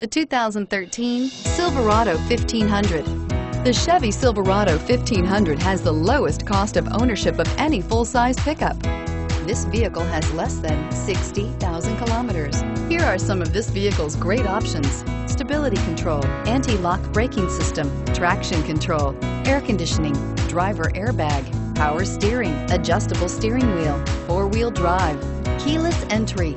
The 2013 Silverado 1500. The Chevy Silverado 1500 has the lowest cost of ownership of any full-size pickup. This vehicle has less than 60,000 kilometers. Here are some of this vehicle's great options. Stability control, anti-lock braking system, traction control, air conditioning, driver airbag, power steering, adjustable steering wheel, four-wheel drive, keyless entry,